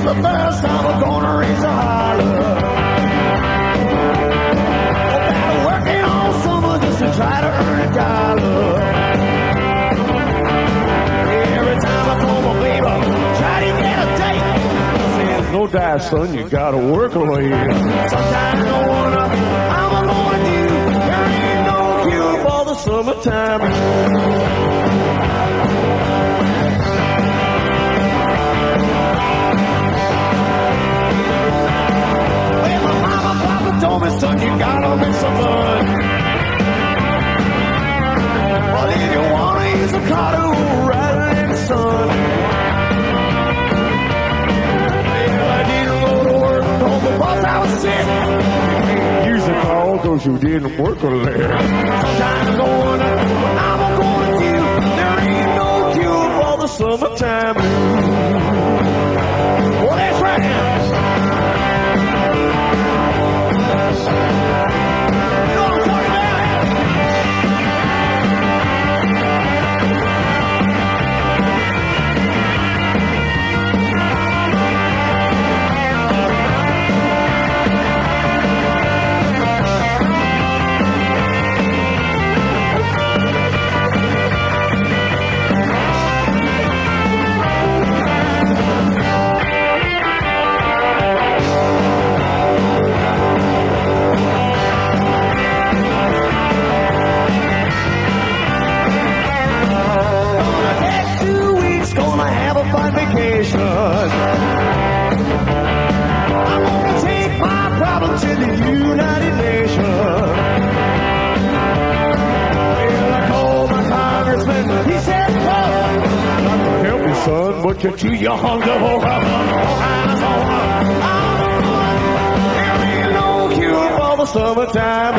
he's the best. I'm gonna raise a holler. About working all summer just to try to earn a dollar. Every time I call my baby, try to get a date. Says, no die, son, you gotta work over here. Sometimes I don't wanna, I'm gonna do. There ain't no cure for the summertime. Son, you gotta make some fun. Well, if you wanna use a car to ride in the sun. I go to work home because I was sick. Use the car you didn't work on there. Sometimes I'm going up, I'm going to. There ain't no cure for the summertime have a fun vacation. I'm gonna take my problem to the United Nations. Well, I called my congressman, he said, "Come, I can help you, son, but you're too young to hold up There ain't no cure for the summertime.